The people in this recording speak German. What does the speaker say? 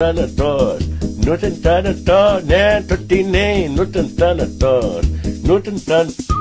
Tanator, Tanators, Nutten Tanators, Nantottine, Nutten Tanator, Nutten Tanator.